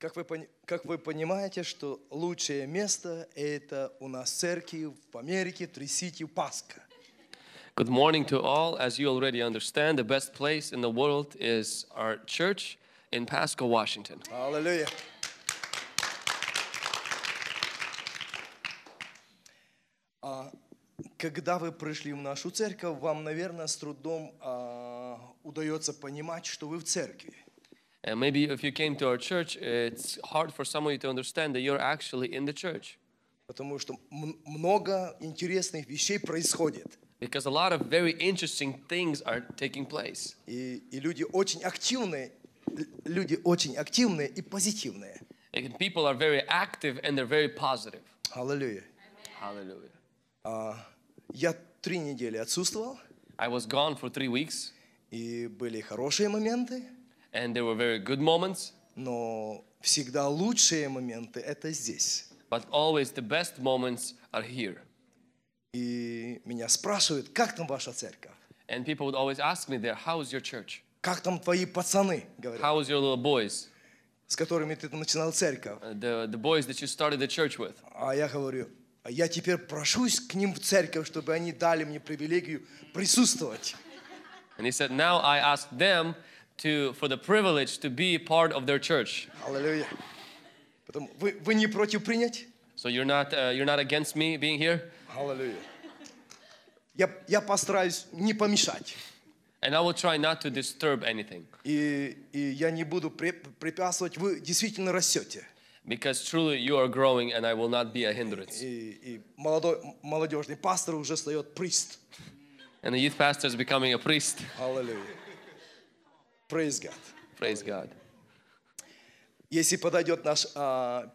Как вы, как вы понимаете, что лучшее место – это у нас церкви в Америке, Три-Сити, Пасха. Good morning to all. As you already understand, the best place in the world is our church in Pasco, Washington. Аллилуйя. А, Когда вы пришли в нашу церковь, вам, наверное, с трудом а, удается понимать, что вы в церкви. And maybe if you came to our church, it's hard for some of you to understand that you're actually in the church Потому что м- много интересных вещей происходит. because a lot of very interesting things are taking place. И, и люди очень активные, л- люди очень активные и позитивные. And people are very active and they're very positive. Аллилуйя. Hallelujah. А, Я три недели отсутствовал, I was gone for three weeks, и были хорошие моменты, And there were very good moments, но всегда лучшие моменты – это здесь. but always the best moments are here. И меня спрашивают, как там ваша церковь? And people would always ask me there, How's your church? Как там твои пацаны, говорят, How's your little boys? с которыми ты начинал церковь? Uh, The, the boys that you started the church with. А я говорю, «А я теперь прошусь к ним в церковь, чтобы они дали мне привилегию присутствовать. And he said, Now I ask them to, for the privilege to be part of their church. Аллилуйя. Потому вы, вы не против принять? So you're not, uh, you're not against me being here? Аллилуйя. Я, я постараюсь не помешать. And I will try not to disturb anything И, и я не буду пре- препятствовать. Вы действительно растете. because truly you are growing and I will not be a hindrance. И, и молодой, молодежный пастор уже стает прист. And the youth pastor is becoming a priest. Аллилуйя. Praise God. Praise God. Если подойдет наш а,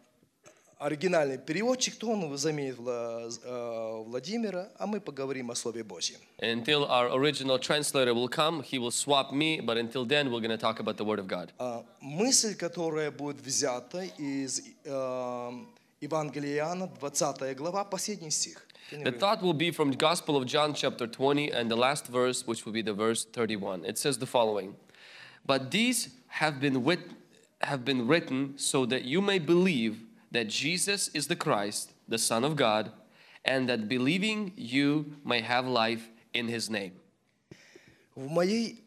оригинальный переводчик, то он заменит Вла- а, Владимира, а мы поговорим о Слове Божьем. Until our original translator will come, he will swap me, but until then, we're going to talk about the Word of God. А, мысль, которая будет взята из а, Евангелия Иоанна, 20 глава, последний стих. The thought will be from the Gospel of John, chapter 20, and the last verse, which will be the verse 31. It says the following But these have been, wit- have been written so that you may believe that Jesus is the Christ, the Son of God, and that believing you may have life in his name. В моей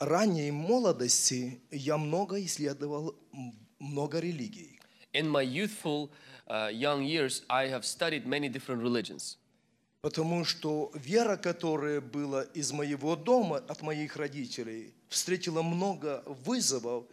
ранней молодости я много исследовал м, много религий. In my youthful uh, young years, I have studied many different religions. Потому что вера, которая была из моего дома, от моих родителей, встретила много вызовов,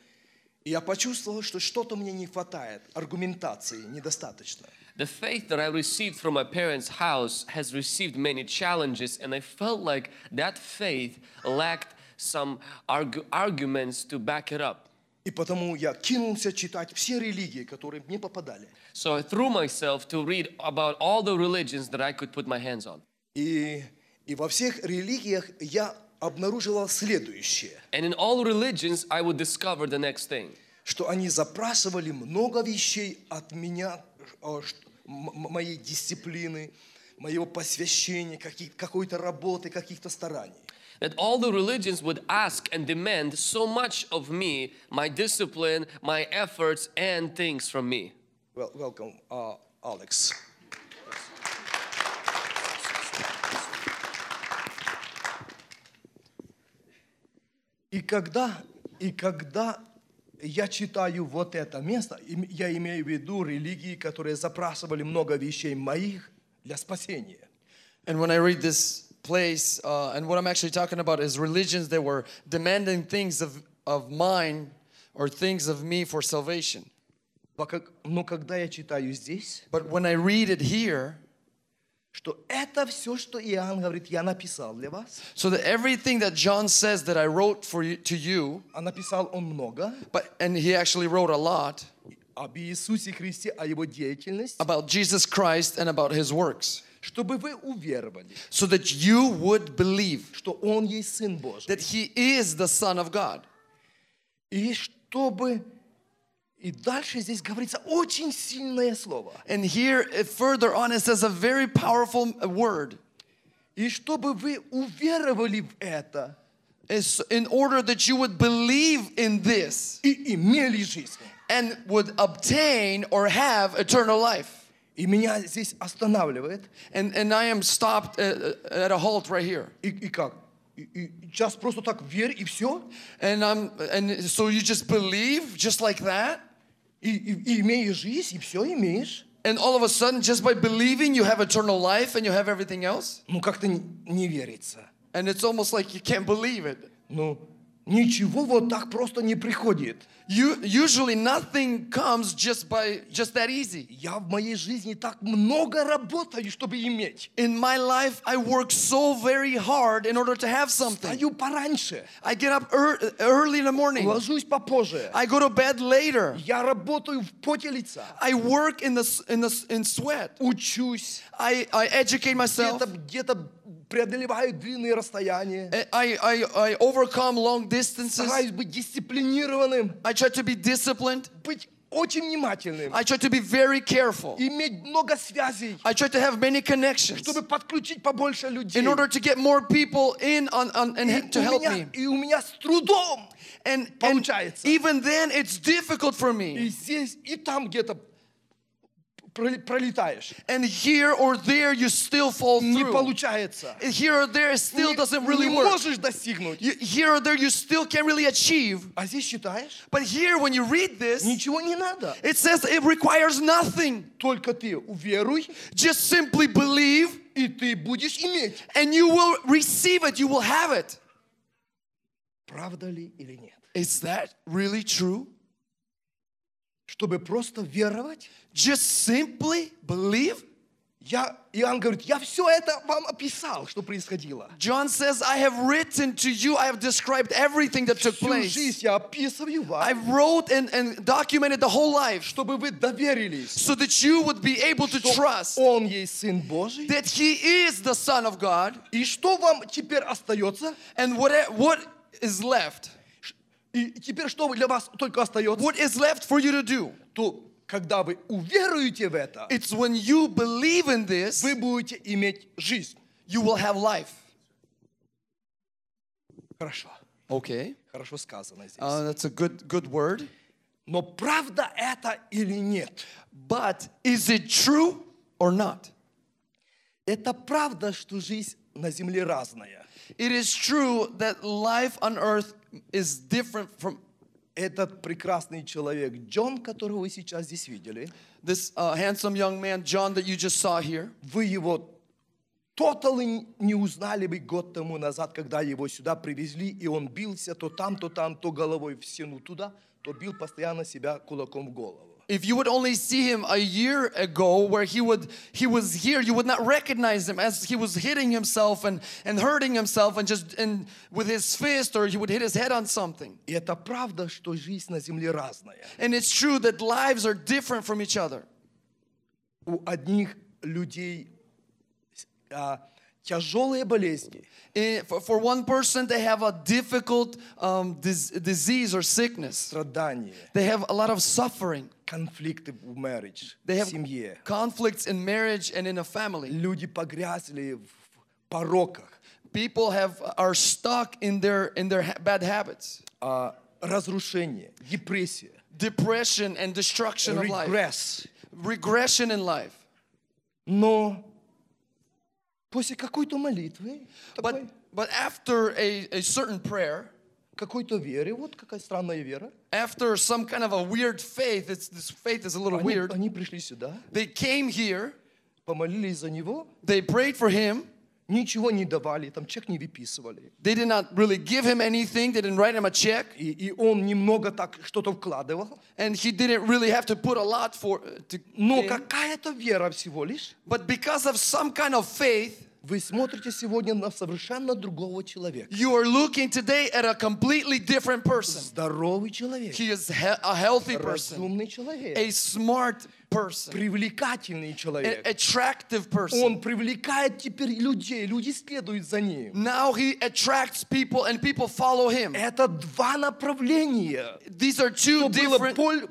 и я почувствовал, что что-то мне не хватает, аргументации недостаточно. The faith that I received from my parents' house has received many challenges, and I felt like that faith lacked some argu- arguments to back it up. И потому я кинулся читать все религии, которые мне попадали. So I threw myself to read about all the religions that I could put my hands on. И, и во всех религиях я обнаруживал следующее, And in all religions, I would discover the next thing что они запрашивали много вещей от меня, м- моей дисциплины, моего посвящения, какой-то работы, каких-то стараний. that all the religions would ask and demand so much of me, my discipline, my efforts, and things from me. Well, welcome, uh, Alex. И когда, и когда я читаю вот это место, им- я имею в виду религии, которые запрашивали много вещей моих для спасения. And when I read this place, uh, and what I'm actually talking about is religions that were demanding things of, of mine or things of me for salvation. Но как- Но когда я читаю здесь, But when I read it here, что это все, что Иоанн говорит, я написал для вас, so that everything that John says that I wrote for you, to you, а написал он много but and he actually wrote a lot об Иисусе Христе, о его деятельности, about Jesus Christ and about his works, чтобы вы уверовали, so that you would believe что Он есть Сын Божий. that he is the Son of God. И чтобы... И дальше здесь говорится очень сильное слово. And here, uh, further on, it says a very powerful word. И чтобы вы уверовали в это Is in order that you would believe in this и имели жизнь. and would obtain or have eternal life. И меня здесь останавливает. And, and I am stopped at, at a halt right here. И, и как? И, и сейчас просто так верь и все? And I'm and so you just believe just like that? И, и, и имеешь жизнь, и все имеешь? And all of a sudden, just by believing, you have eternal life and you have everything else? Ну как-то не, не верится. And it's almost like you can't believe it. Ну, ничего вот так просто не приходит. You usually nothing comes just by just that easy. Я в моей жизни так много работаю, чтобы иметь. In my life, I work so very hard in order to have something. Стою пораньше, I get up ear- early in the morning. ложусь попозже. I go to bed later. Я работаю в поте лица, I work in the s- in the s- in sweat. учусь, I, I educate myself. где-то где преодолеваю длинные расстояния, I, I, I overcome long distances. стараюсь быть дисциплинированным, I try to be disciplined. быть очень внимательным, I try to be very careful. иметь много связей, I try to have many connections чтобы подключить побольше людей. in order to get more people in on, on and И to help меня- me. И у меня с трудом. And, and Получается. even then, it's difficult for И me. здесь, и там где-то пролетаешь. And here or there, you still fall Не through. получается. And Here or there, it still Не- doesn't really не work. можешь достигнуть. You, here or there, you still can't really achieve. А здесь читаешь, But here, when you read this, ничего не надо. it says it requires nothing. Только ты уверуй, Just simply believe, и ты будешь иметь. and you will receive it. You will have it. Правда ли или нет? Is that really true? Чтобы просто веровать. Just simply believe? Я, Иоанн говорит, я все это вам описал, что происходило. John says, I have written to you, I have described everything that took Всю place. жизнь я описываю I вам, wrote and, and documented the whole life чтобы вы доверились, so that you would be able to что trust Он есть Сын Божий. that He is the Son of God. И что вам теперь остается? And what, what is left? И теперь что для вас только остается? What is left for you to do? То, когда вы уверуете в это, It's when you believe in this, вы будете иметь жизнь. you will have life. Хорошо. Okay. Хорошо сказано здесь. Uh, that's a good, good word. Но правда это или нет? But is it true or not? Это правда, что жизнь на земле разная. It is true that life on earth is different from Этот прекрасный человек Джон, которого вы сейчас здесь видели, this uh, handsome young man, John, that you just saw here. вы его тотally не узнали бы год тому назад, когда его сюда привезли, и он бился то там, то там, то головой в стену туда, то бил постоянно себя кулаком в голову. If you would only see him a year ago where he would he was here, you would not recognize him as he was hitting himself and, and hurting himself and just and with his fist or he would hit his head on something. И это правда, что жизнь на земле разная. And it's true that lives are different from each other. У одних людей а, тяжелые болезни, Eh, For, for one person, they have a difficult um, dis- disease or sickness. страдания, They have a lot of suffering. конфликты в marriage, They в have семье. conflicts in marriage and in a family. Люди погрязли в пороках, People have are stuck in their in their ha- bad habits. а, разрушение, депрессия, Depression and destruction of life. регресс. Regression in life. Но после какой-то молитвы, такой, But but after a, a certain prayer, какой-то веры, вот какая странная вера, after some kind of a weird faith, it's this faith is a little они, weird. они пришли сюда, They came here, помолились за него, they prayed for him. ничего не давали, там чек не выписывали. They did not really give him anything. They didn't write him a check, И, и он немного так что-то вкладывал. and he didn't really have to put a lot for. uh, To, Но in. какая-то вера всего лишь. But because of some kind of faith, Вы смотрите сегодня на совершенно другого человека. you are looking today at a completely different person. Здоровый человек. He is a healthy person, Разумный человек. a smart person, Привлекательный an человек. attractive person. Он привлекает теперь людей. Люди следуют за ним. Now he attracts people and people follow him. Это два направления. These are two было different.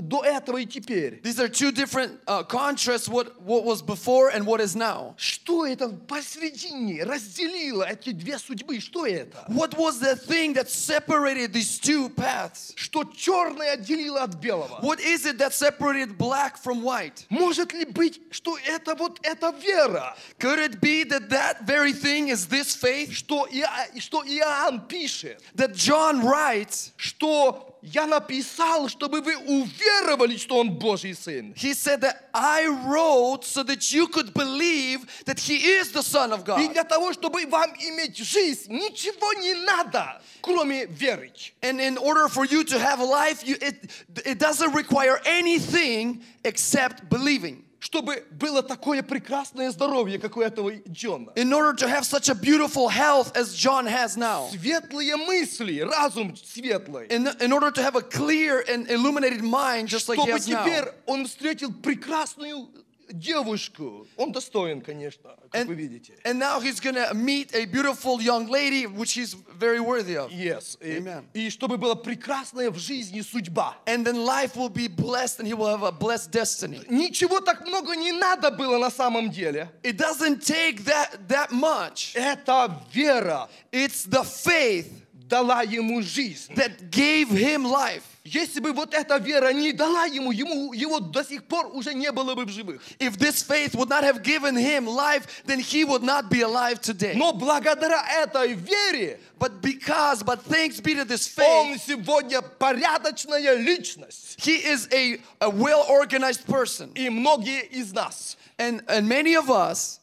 до этого и теперь. These are two different uh, contrasts what, what was before and what is now. Что это посредине разделило эти две судьбы? Что это? What was the thing that separated these two paths? Что черное отделило от белого? What is it that separated black from white? Может ли быть, что это вот эта вера? Could it be that that very thing is this faith Что, Иа- что Иоанн пишет, that John writes? что я написал, чтобы вы уверовали, что Он Божий Сын. He said that I wrote so that you could believe that he is the Son of И God. для того, чтобы вам иметь жизнь, ничего не надо, кроме верить. And in order for you to have life, you, it, it doesn't require anything except believing. Чтобы было такое прекрасное здоровье, как у этого Джона. In order to have such a beautiful health as John has now. Светлые мысли, разум светлый. In, in order to have a clear and illuminated mind just like he Чтобы has now. теперь он встретил прекрасную девушку. Он достоин, конечно, как вы видите. and now he's gonna meet a beautiful young lady, which he's very worthy of. Yes. И, Amen. и чтобы была прекрасная в жизни судьба. And then life will be blessed and he will have a blessed destiny. Ничего так много не надо было на самом деле. It doesn't take that, that much. Эта вера It's the faith дала ему жизнь. that gave him life. Если бы вот эта вера не дала ему, ему его до сих пор уже не было бы в живых. If this faith would not have given him life, then he would not be alive today. Но благодаря этой вере But because, but thanks be to this он faith, сегодня порядочная личность. he is a, a well organized person. И многие из нас. And, and many of us,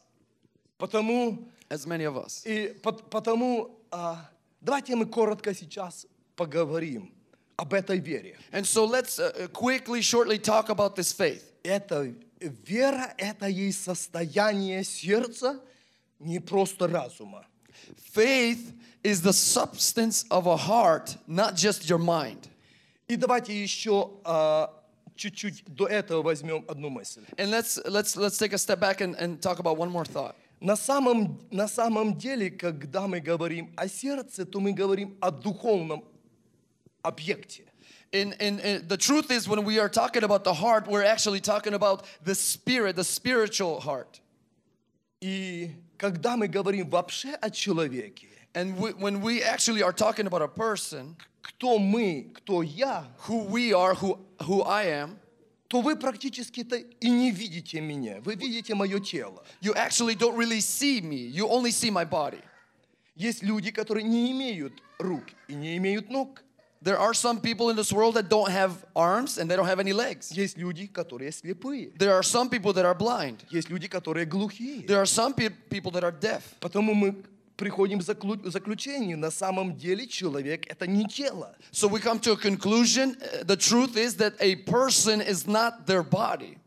Потому, as many of us, и, пот- потому а, давайте мы коротко сейчас поговорим об этой вере. and so let's uh, quickly, shortly talk about this faith. Это вера, это есть состояние сердца, не просто разума. Faith is the substance of a heart, not just your mind. И давайте еще а, чуть-чуть до этого возьмем одну мысль. And let's let's let's take a step back and, and talk about one more thought. На самом, на самом деле, когда мы говорим о сердце, то мы говорим о духовном объекте. In, in, in the truth is when we are talking about the heart, we're actually talking about the spirit, the spiritual heart. И когда мы говорим вообще о человеке, And we, when we actually are talking about a person, кто мы, кто я, who we are, who who I am, то вы практически-то и не видите меня. Вы видите мое тело. you actually don't really see me. You only see my body. Есть люди, которые не имеют рук и не имеют ног. There are some people in this world that don't have arms and they don't have any legs. Есть люди, которые слепые. There are some people that are blind. Есть люди, которые глухие. There are some pe- people that are deaf. Потому мы приходим к заклю- заключению, на самом деле человек это не тело. So we come to a conclusion. Uh, The truth is that a person is not their body.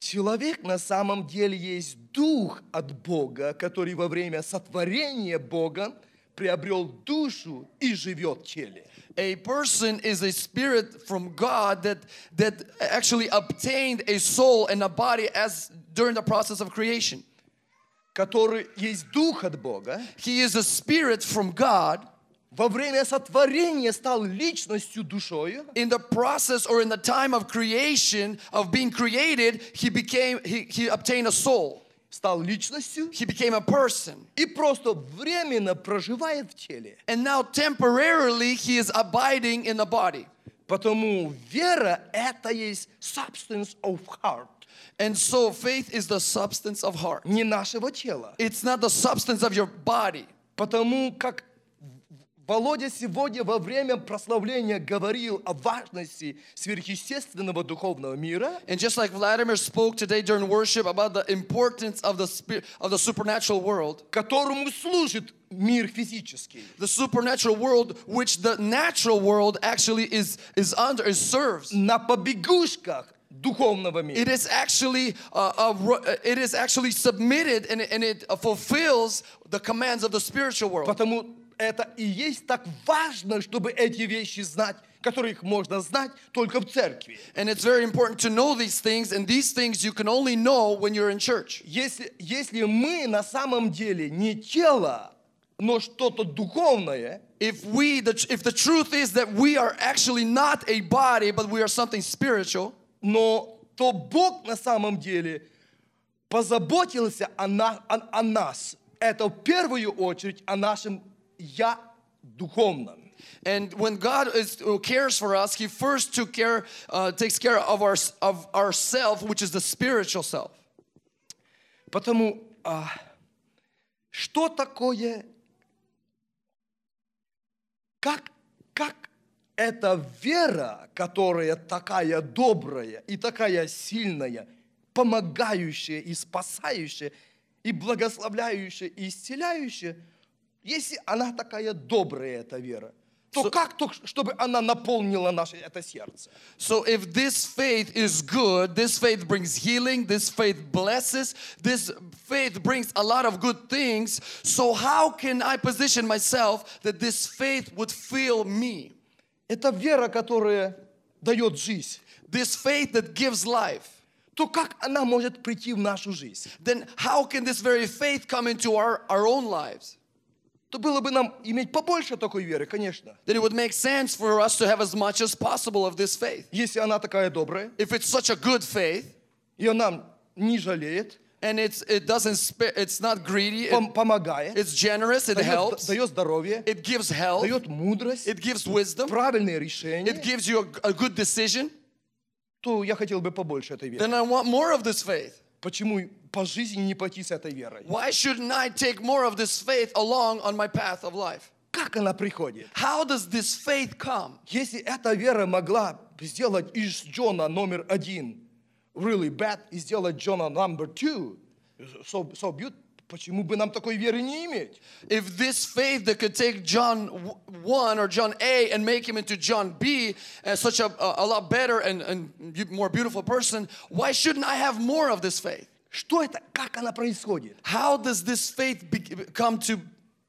Человек на самом деле есть дух от Бога, который во время сотворения Бога приобрел душу и живет в теле. A person is a spirit from God that that actually obtained a soul and a body as during the process of creation. Который есть дух от Бога, He is a spirit from God. во время сотворения стал личностью душою, In the process or in the time of creation of being created, he became he, he obtained a soul. Стал личностью He became a person. и просто временно проживает в теле. And now temporarily he is abiding in the body. Потому вера – это есть substance of heart, And so faith is the substance of heart. не нашего тела. It's not the substance of your body. Потому как Володя сегодня во время прославления говорил о важности сверхъестественного духовного мира, And just like Vladimir spoke today during worship about the importance of the spirit of the supernatural world, которому служит мир физический. the supernatural world which the natural world actually is is under is serves. На побегушках духовного It мира. is actually uh, uh, ro- uh, it is actually submitted and it, and it uh, fulfills the commands of the spiritual world. Потому это и есть так важно, чтобы эти вещи знать, которых можно знать только в церкви. And it's very important to know these things, and these things you can only know when you're in church. Если, если мы на самом деле не тело, но что-то духовное, If we, the, if the truth is that we are actually not a body, but we are something spiritual, но то Бог на самом деле позаботился о, на- о- о нас. Это в первую очередь о нашем «я» духовном. and when God is, uh, cares for us, He first took care, uh, takes care of our of ourself, which is the spiritual self. Потому а, что такое, как, как эта вера, которая такая добрая и такая сильная, помогающая и спасающая, и благословляющая, и исцеляющая, если она такая добрая, эта вера, то So- как, то, чтобы она наполнила наше это сердце? So if this faith is good, this faith brings healing, this faith blesses, this faith brings a lot of good things. So how can I position myself that this faith would fill me? Это вера, которая дает жизнь. This faith that gives life. то как она может прийти в нашу жизнь? Then how can this very faith come into our, our own lives? То было бы нам иметь побольше такой веры, конечно. Then it would make sense for us to have as much as possible of this faith. Если она такая добрая, If it's such a good faith и она не жалеет, and it's it doesn't sp- it's not greedy, it- пом- помогает, it's generous, it дает, helps, дает здоровье, it gives health, дает мудрость, it gives wisdom, правильные решения, it gives you a, a good decision, то я хотел бы побольше этой веры. then I want more of this faith. Почему по жизни не пойти с этой верой? Why shouldn't I take more of this faith along on my path of life? Как она приходит? How does this faith come? Если эта вера могла сделать из Джона номер один really bad и сделать Джона number two so, so beautiful, почему бы нам такой веры не иметь? If this faith that could take John w- 1 or John A and make him into John B as such a, a, lot better and, and more beautiful person, why shouldn't I have more of this faith? Что это? Как она происходит? How does this faith be, come to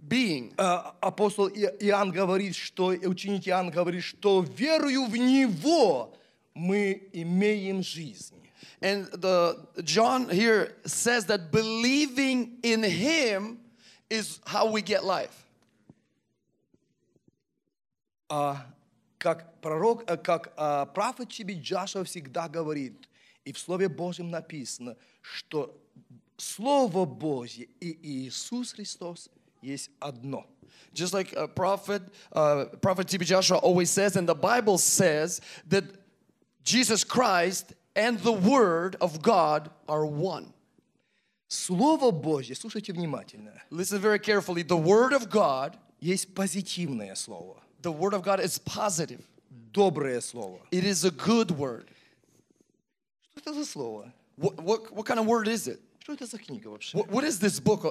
being? А, Апостол Иоанн говорит, что ученик Иоанн говорит, что верою в Него мы имеем жизнь. And the John here says that believing in him is how we get life. А, как пророк, э, как а, пророк Т.Б. Джошуа всегда говорит, и в Слове Божьем написано, что Слово Божье и Иисус Христос есть одно. Just like a prophet, uh, prophet T.B. Joshua always says, and the Bible says that Jesus Christ and the Word of God are one. Слово Божье, слушайте внимательно, Listen very carefully. The Word of God, есть позитивное слово, the Word of God is positive. доброе слово. It is a good word. Что это за слово? What, what, what kind of word is it? Что это за книга вообще? What, what is this book?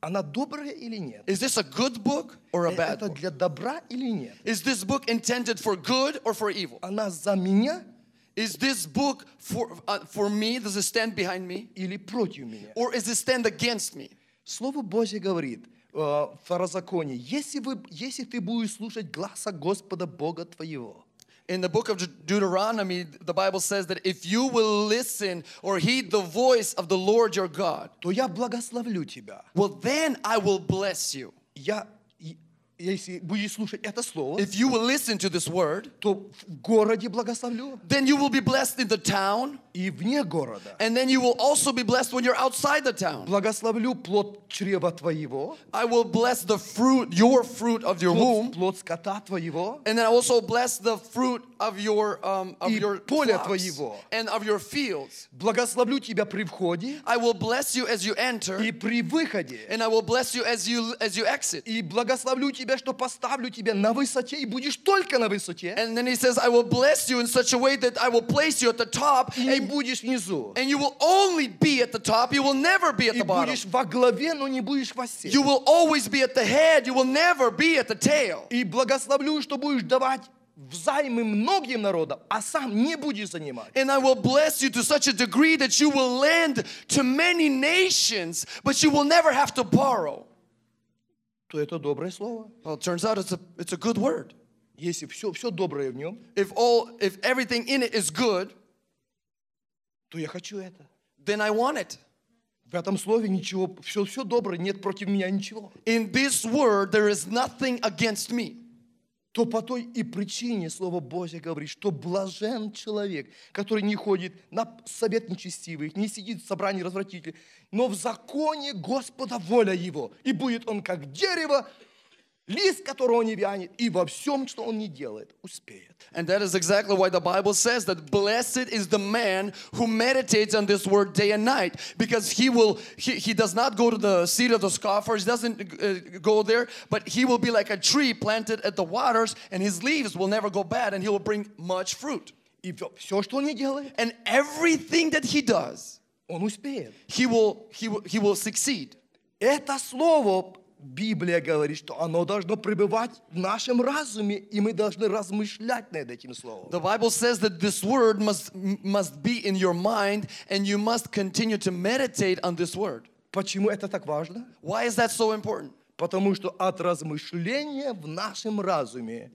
Она добрая или нет? Is this a good book or a bad Это book? для добра или нет? Is this book intended for good or for evil? Она за меня Is this book for, uh, for me? Does it stand behind me? или против меня? Or is it stand against me? Слово Божье говорит э, в Второзаконии, если, вы, если ты будешь слушать гласа Господа Бога твоего, In the book of De- Deuteronomy, the Bible says that if you will listen or heed the voice of the Lord your God, то я благословлю тебя. well, then I will bless you. Я, и- если будешь слушать это слово, If you will listen to this word, то в городе благословлю then you will be blessed in the town, и вне города. and then you will also be blessed when you're outside the town. Благословлю плод чрева твоего, I will bless the fruit, your fruit of your плод, womb, плод скота твоего, and then I also bless the fruit of your um, of И your flocks твоего. and of your fields. благословлю тебя при входе I will bless you as you enter, и при выходе. and I will bless you as you as you exit. И благословлю тебя, что поставлю тебя на высоте, и будешь только на высоте, And then he says, I will bless you in such a way that I will place you at the top, и and, будешь внизу. and you will only be at the top. You will never be at И the bottom. будешь во главе, но не будешь во. You will always be at the head. You will never be at the tail. И благословлю, что будешь давать взаймы многим народам, а сам не будешь занимать. And I will bless you to such a degree that you will lend to many nations, but you will never have to borrow. То это доброе слово. Well, it turns out it's a, it's a good word. Если все, все доброе в нем, If all, if everything in it is good, то я хочу это. then I want it. В этом слове ничего, все, все доброе, нет против меня ничего. In this word, there is nothing against me. То по той и причине Слово Божье говорит, что блажен человек, который не ходит на совет нечестивых, не сидит в собрании развратителей, но в законе Господа воля его. И будет он как дерево, лист которого не вянет, и во всем, что он не делает, успеет. And that is exactly why the Bible says that blessed is the man who meditates on this word day and night because he will he, he does not go to the seat of the scoffers doesn't uh, go there but he will be like a tree planted at the waters and his leaves will never go bad and he will bring much fruit И все, что он не делает, and everything that he does он успеет. he will he will, he will succeed Это слово Библия говорит, что оно должно пребывать в нашем разуме, и мы должны размышлять над этим словом. the bible says that this word must must be in your mind and you must continue to meditate on this word Почему это так важно? why is that so important Потому что от размышления в нашем разуме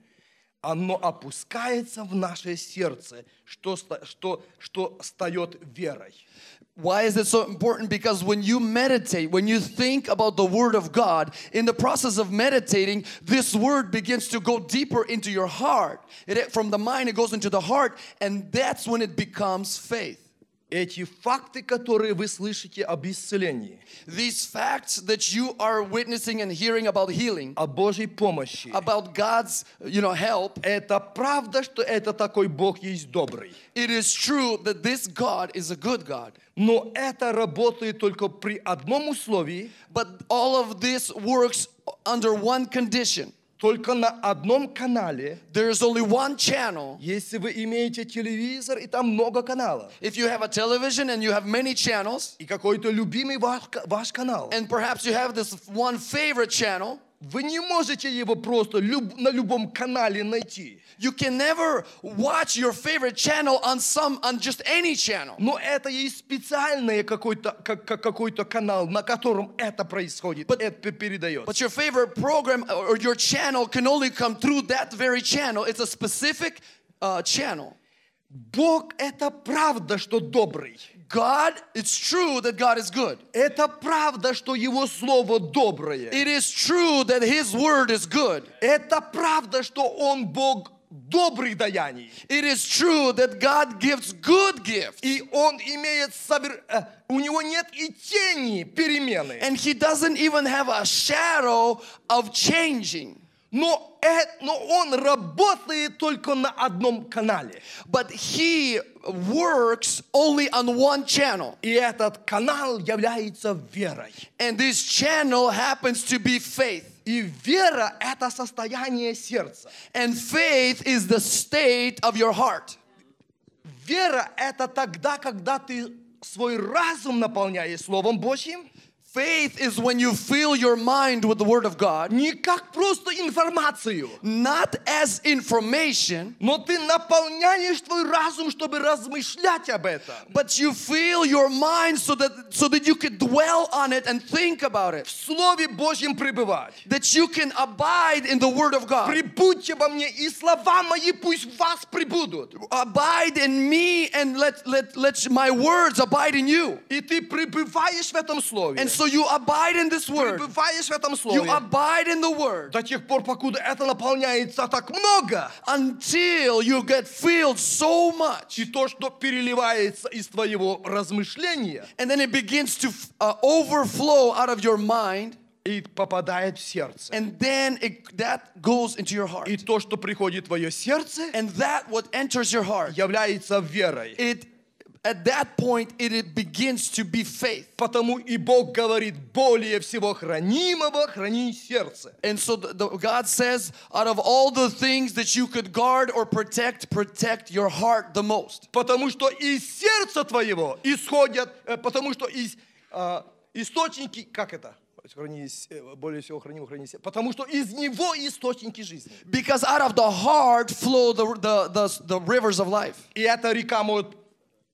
оно опускается в наше сердце, что, ста- что, что стает верой. Why is it so important? Because when you meditate, when you think about the Word of God, in the process of meditating, this Word begins to go deeper into your heart. It, from the mind, it goes into the heart, and that's when it becomes faith. Эти факты, которые вы слышите об исцелении, These facts that you are witnessing and hearing about healing, о Божьей помощи, about God's, you know, help, это правда, что это такой Бог есть добрый. it is true that this God is a good God. Но это работает только при одном условии, But all of this works under one condition. только на одном канале. There is only one channel Если вы имеете телевизор, и там много каналов, If you have a television and you have many channels, и какой-то любимый ваш, ка- ваш канал, and perhaps you have this one favorite channel, Вы не можете его просто люб- на любом канале найти. you can never watch your favorite channel on some on just any channel. Но это есть специальный какой-то как, как- какой-то канал, на котором это происходит, это передается. But your favorite program or your channel can only come through that very channel. It's a specific uh, channel. Бог это правда, что добрый. God, it's true that God is good. Это правда, что Его Слово доброе. It is true that His word is good. Это правда, что Он Бог добрых даяний. It is true that God gives good gifts. И Он имеет, совер- э, у Него нет и тени перемены. And He doesn't even have a shadow of changing. Но, э- но Он работает только на одном канале. But he works only on one channel. И этот канал является верой. And this channel happens to be faith. И вера – это состояние сердца. And faith is the state of your heart. Вера – это тогда, когда ты свой разум наполняешь Словом Божьим, Faith is when you fill your mind with the Word of God, не как просто информацию, not as information, но ты наполняешь твой разум, чтобы размышлять об этом. but you fill your mind so that so that you can dwell on it and think about В it. Слове Божьем пребывать. That you can abide in the Word of God. Прибудьте во мне, и слова мои пусть в вас прибудут. Abide in me and let let let my words abide in you. И ты пребываешь в этом Слове. And so you abide in this word. Пребываешь в этом You Слове. abide in the word До тех пор, покуда это наполняется так много. until you get filled so much. И то, что переливается из твоего размышления And then it begins to uh, overflow out of your mind. и попадает в сердце. And then it, that goes into your heart. И то, что приходит в твое сердце, And that what enters your heart. является верой. It at that point it, it begins to be faith. Потому и Бог говорит, более всего хранимого храни сердце. And so the, the- God says, out of all the things that you could guard or protect, protect your heart the most. Потому что из сердца твоего исходят, э, потому что из а, источники, как это? Храни, с- э, более всего хранимого храни сердце. Потому что из него источники жизни. Because out of the heart flow the, the, the, the rivers of life. И эта река может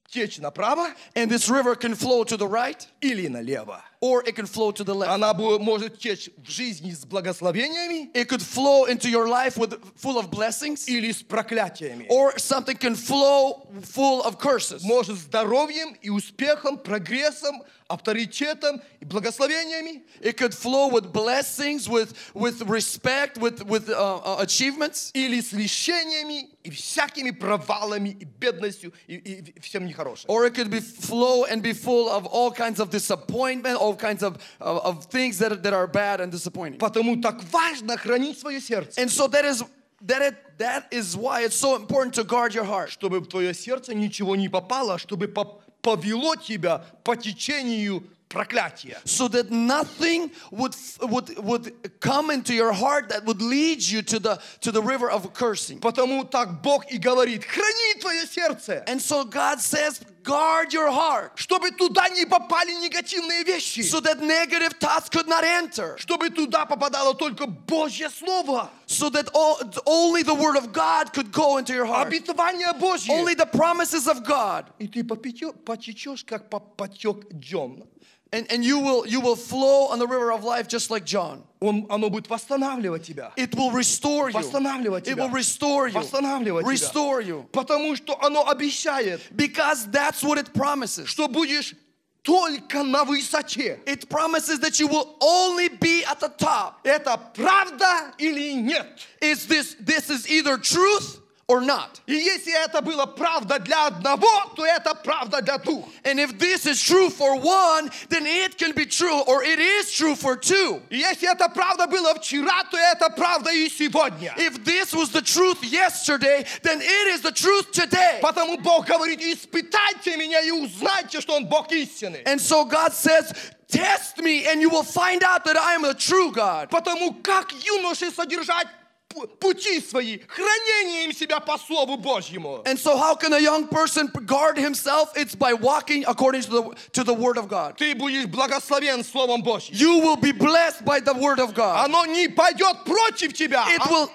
течь направо And this river can flow to the right или налево. or it can flow to the left. Она бу- может течь в жизни с благословениями It could flow into your life with full of blessings, или с проклятиями. or something can flow full of curses. Может здоровьем и успехом, прогрессом, авторитетом и благословениями. It could flow with blessings, with with respect, with with uh, uh, achievements, Или с лишениями и всякими провалами и бедностью и, и- и всем нехорошим. or it could be flow and be full of all kinds of disappointment, all kinds of of, of things that are, that are bad and disappointing. Потому так важно хранить свое сердце, And so that is that it that is why it's so important to guard your heart. чтобы в твое сердце ничего не попало, чтобы по- повело тебя по течению проклятия. so that nothing would would would come into your heart that would lead you to the to the river of cursing. Потому так Бог и говорит, храни твое сердце, And so God says, guard your heart чтобы туда не попали негативные вещи, so that negative thoughts could not enter, чтобы туда попадало только Божье Слово, so that all, only the word of God could go into your heart. обетование Божье. Only the promises of God. И ты попечё- потечешь, как по- потек Джон. And, and you will you will flow on the river of life just like John. Он, оно будет восстанавливать тебя. It will restore you. Восстанавливать It тебя. will restore you. Восстанавливать тебя. Restore you. Потому что оно обещает, Because that's what it promises. что будешь только на высоте. It promises that you will only be at the top. Это правда или нет? Is this this is either truth or not? И если это было правда для одного, то это правда для двух. And if this is true for one, then it can be true or it is true for two. И если это правда было вчера, то это правда и сегодня. If this was the truth yesterday, then it is the truth today. Потому Бог говорит, испытайте меня и узнайте, что Он Бог истины. And so God says, Test me, and you will find out that I am a true God. Потому как юноши содержать пу- пути свои, хранением себя по Слову Божьему. And so, how can a young person guard himself? It's by walking according to the, to the Word of God. Ты будешь благословен Словом Божьим. You will be blessed by the Word of God. Оно не пойдет против тебя. It а- will,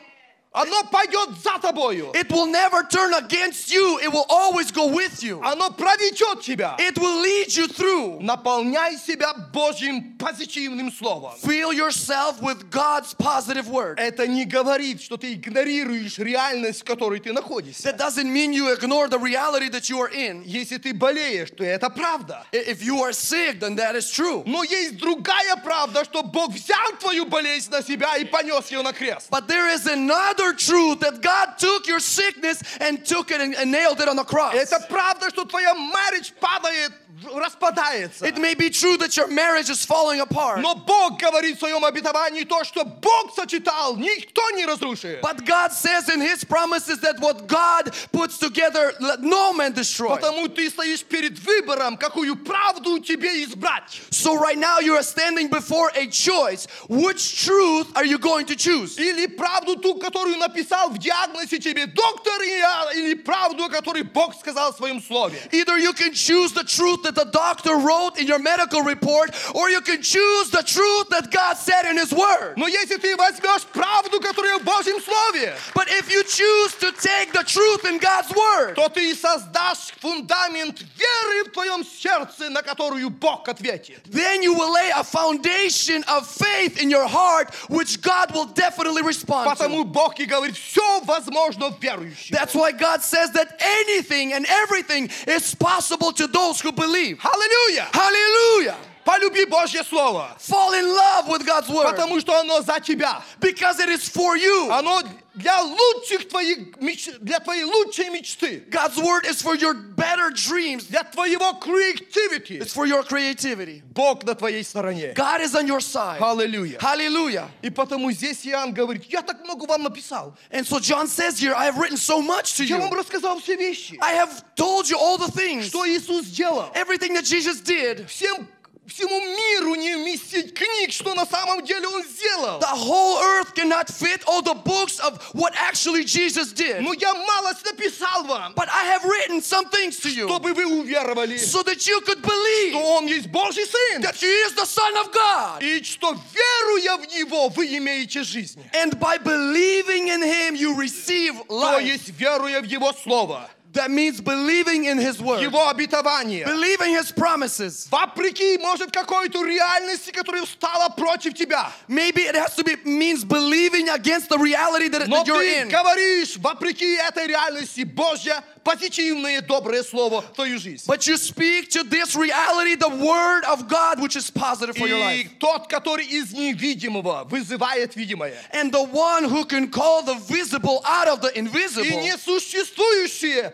Оно пойдет за тобою. it will never turn against you, it will always go with you. Оно проведет тебя. It will lead you through. Наполняй себя Божьим позитивным Словом. Fill yourself with God's positive Word. Это не говорит, что ты игнорируешь реальность, в которой ты находишься. That doesn't mean you ignore the reality that you are in. Если ты болеешь, то это правда. I- If you are sick, then that is true. Но есть другая правда, что Бог взял твою болезнь на себя и понес ее на крест. But there is another truth that God took your sickness and took it and, and nailed it on the cross. Это правда, что твоя marriage падает, распадается. It may be true that your marriage is falling apart. Но Бог говорит в своем обетовании то, что Бог сочетал, никто не разрушит. But God says in His promises that what God puts together, let no man destroy. Потому ты стоишь перед выбором, какую правду тебе избрать. So right now you are standing before a choice. Which truth are you going to choose? Или правду ту, которую написал в диагнозе тебе доктор, и- или правду, которую Бог сказал в своем слове. Either you can choose the truth that the doctor wrote in your medical report, or you can choose the truth that God said in His Word. Но если ты возьмешь правду, которая в Божьем слове, But if you choose to take the truth in God's Word, то ты создашь фундамент веры в твоем сердце, на которую Бог ответит. then you will lay a foundation of faith in your heart, which God will definitely respond Потому to. Бог и говорит, все возможно в верующих. That's why God says that anything and everything is possible to those who believe. Аллилуйя! Hallelujah! Полюби Божье Слово, Fall in love with God's Word потому что оно за тебя. because it is for you. Оно для лучших твоих меч... для твоей лучшей мечты, God's Word is for your better dreams, для твоего creativity. it's for your creativity. Бог на твоей стороне. God is on your side. Аллилуйя. Hallelujah. И потому здесь Иоанн говорит, я так много вам написал. And so John says here, I have written so much to Я you. вам рассказал все вещи, I have told you all the things, что Иисус сделал. everything that Jesus did. Всем, всему миру не вместить книг, что на самом деле Он сделал. The whole earth cannot fit all the books of what actually Jesus did. Но я малость написал вам, But I have written some things to you чтобы вы уверовали, so that you could что believe Он есть Божий Сын. that He is the Son of God. И что, веруя в Него, вы имеете жизнь. And by believing in Him, you receive То life. есть, веруя в Его Слово. That means believing in His word, Его обетование. believing His promises. Вопреки, может, какой-то реальности, которая встала против тебя. Maybe it has to be means believing against the reality that, Но that you're ты in. говоришь, вопреки этой реальности, Божье позитивное, доброе слово в твою жизнь. But you speak to this reality, the word of God, which is positive for your life. И тот, который из невидимого вызывает видимое. And the one who can call the visible out of the И invisible. несуществующее, суш- э,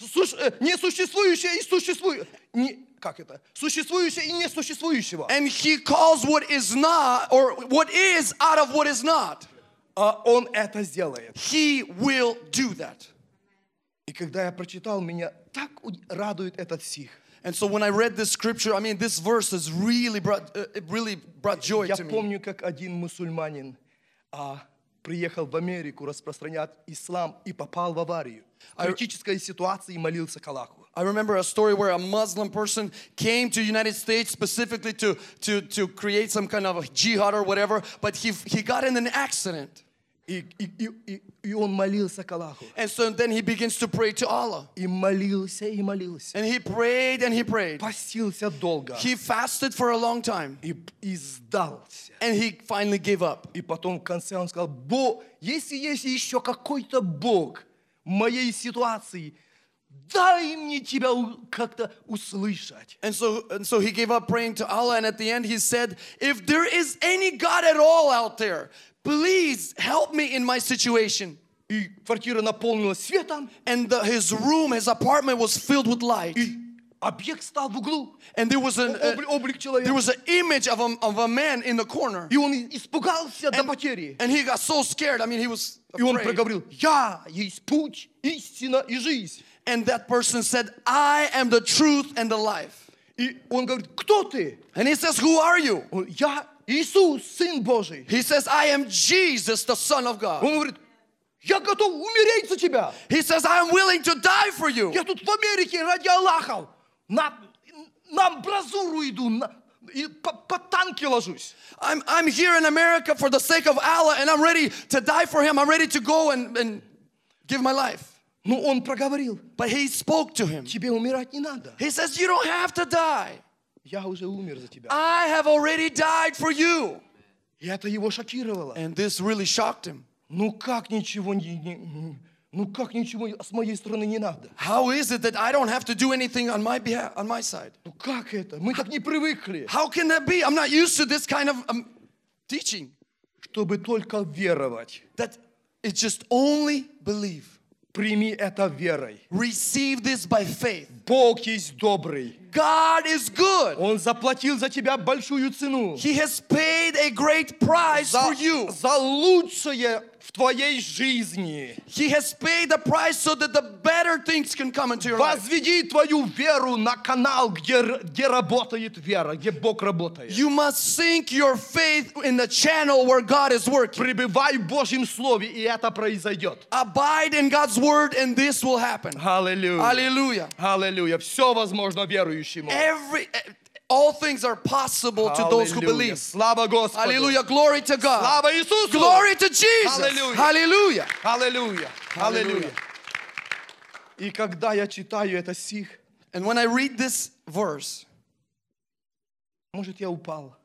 несуществующее и существующее. Как это? Существующее и несуществующего. And he calls what is not or what is out of what is not. А он это сделает. He will do that. И когда я прочитал, меня так радует этот стих. And so when I read this scripture, I mean, this verse has really brought, uh, it really brought joy Я to me. помню, как один мусульманин а, приехал в Америку распространять ислам и попал в аварию. В критической ситуации и молился к Аллаху. I remember a story where a Muslim person came to United States specifically to, to, to create some kind of a jihad or whatever, but he, he got in an accident. И, и, и, и, и он молился к Аллаху. And so then he begins to pray to Allah. И молился, и молился. And he prayed and he prayed. Постился долго. He fasted for a long time. И, и сдался. And he finally gave up. И потом в конце он сказал, Бог, если есть еще какой-то Бог в моей ситуации, дай мне тебя у- как-то услышать. And so, and so he gave up praying to Allah, and at the end he said, If there is any God at all out there, please help me in my situation. И квартира наполнилась светом, And the, his room, his apartment was filled with light. и объект стал в углу. And there was an Обли- uh, облик there человека. was an image of a, of a man in the corner. И он испугался до And, потери. and he got so scared. I mean, he was И он afraid. проговорил, я есть путь, истина и жизнь. And that person said, I am the truth and the life. И он говорит, кто ты? And he says, Who are you? Он, Я Иисус, Сын Божий. He says, I am Jesus, the Son of God. Он говорит, я готов умереть за тебя. He says, I am willing to die for you. Я тут в Америке ради Аллаха на, на амбразуру иду, на, и по, по танки ложусь. I'm, I'm here in America for the sake of Allah and I'm ready to die for Him. I'm ready to go and, and give my life. Но он проговорил, But He spoke to him. тебе умирать не надо. He says, You don't have to die. Я уже умер за тебя. I have already died for you. И это его шокировало. And this really shocked him. Ну как ничего не, не- ну как ничего с моей стороны не надо? How is it that I don't have to do anything on my behalf, on my side? Ну как это? Мы так не привыкли. How can that be? I'm not used to this kind of um, teaching. Чтобы только веровать. That it's just only believe. Прими это верой. Receive this by faith. Бог есть добрый. God is good. Он заплатил за тебя большую цену. He has paid a great price За, for you. за лучшее в твоей жизни. He has paid the price so that the better things can come into your life. Возведи твою веру на канал, где, р- где работает вера, где Бог работает. You must sink your faith in the channel where God is working. Пребывай в Божьем Слове, и это произойдет. Abide in God's word and this will happen. Аллилуйя. Hallelujah. Аллилуйя. Все возможно верующему. Every all things are possible to those who Аллилуйя. believe. Слава Господу. Hallelujah. Glory to God. Слава Иисусу. Glory to Jesus. Hallelujah. Hallelujah. Аллилуйя. Аллилуйя. Hallelujah. И когда я читаю этот стих, And when I read this verse, может, я упал,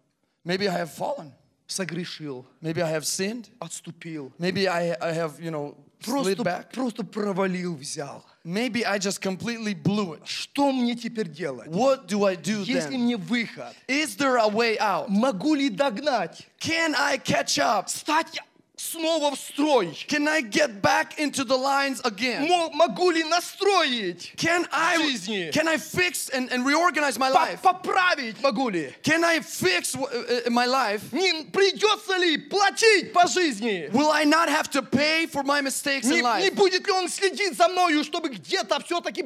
maybe I have fallen. согрешил, Maybe I have sinned. отступил. Maybe I, I have, you know, slid Просто, back. просто провалил, взял. Maybe I just completely blew it. Что мне теперь делать? What do I do Есть ли then? мне выход? Is there a way out? Могу ли догнать? Can I catch up? Стать снова в строй? Can I get back into the lines again? Мо- Могу ли настроить? Can I жизни. can I fix and, and reorganize my По- life? Поправить могу ли? Can I fix w- uh, uh, my life? Не придется ли платить по жизни? Will I not have to pay for my mistakes Не, in не life? будет ли он следить за мною, чтобы где-то все-таки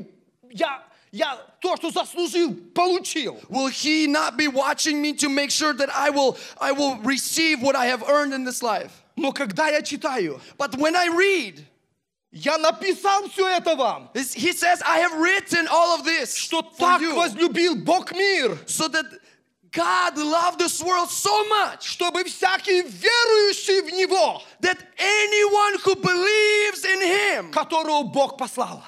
я, я то, что заслужил, получил? Will he not be watching me to make sure that I will I will receive what I have earned in this life? Но когда я читаю, But when I read, я написал все это вам, he says, I have written all of this что так you, возлюбил Бог мир, so that God loved this world so much чтобы всякий верующий в Него, that anyone who believes in him, которого Бог послал,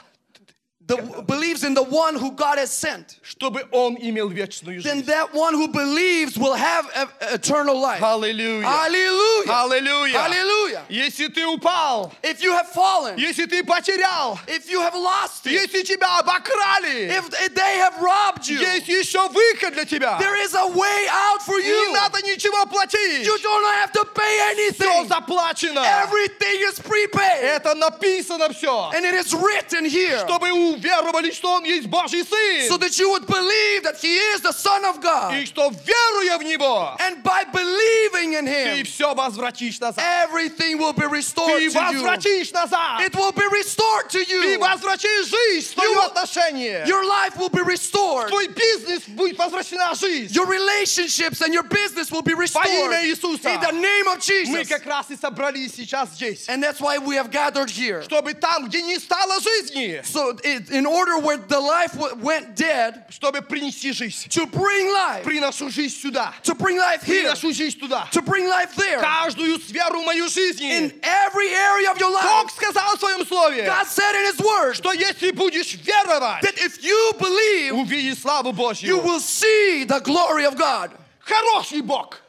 the, believes in the one who God has sent, чтобы он имел вечную then жизнь. that one who believes will have e- eternal life. Аллилуйя! Hallelujah. Аллилуйя! Hallelujah. Если ты упал, If you have fallen, если ты потерял, if you have lost it, если тебя обокрали, if if they have robbed you, есть еще выход для тебя. there is a way out for Не you. надо ничего платить. You don't have to pay Все anything. заплачено. Everything is prepaid. Это написано все. And it is written here Чтобы уверовали, что Он есть Божий so Сын. that you would believe that He is the Son of И God. что, веруя в Него, And by believing in ты Him, все возвратишь назад. everything will be restored Ты to you. возвратишь назад. It will be restored to Ты you. возвратишь жизнь, твое You- отношение. Your life will be restored. Твой бизнес будет возвращена жизнь. Your relationships and your business will be restored. имя Иисуса. In the name of Мы Jesus. как раз и собрались сейчас здесь. And that's why we have gathered here. Чтобы там, где не стало жизни, So, it, in order where the life w- went dead, чтобы принести жизнь. to bring life, Приношу жизнь сюда. to bring life here, Приношу жизнь туда. to bring life there, Каждую сферу моей жизни. in every area of your life. Бог сказал в своем слове, God said in His Word что если будешь веровать, that if you believe, увидишь славу you Божью. will see the glory of God. Хороший Бог.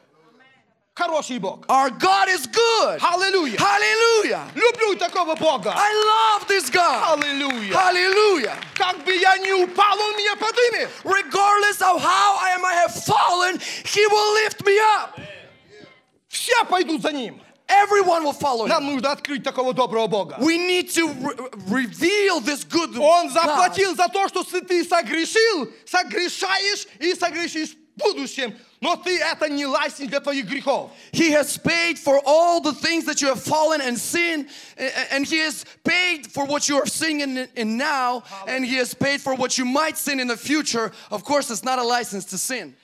Хороший Бог. Our God is good. Аллилуйя. Hallelujah. Люблю такого Бога. I love this God. Аллилуйя. Hallelujah. Как бы я ни упал, Он меня поднимет. Regardless of how I might have fallen, He will lift me up. Все пойдут за Ним. Everyone will follow Нам Him. нужно открыть такого доброго Бога. We need to re- reveal this good Он God. заплатил за то, что ты согрешил, согрешаешь и согрешишь в будущем. Но ты это не лайсень для твоих грехов. He has paid for all the things that you have fallen and sinned, a- and He has paid for what you are sinning in, in now, and He has paid for what you might sin in the future. Of course, it's not a license to sin.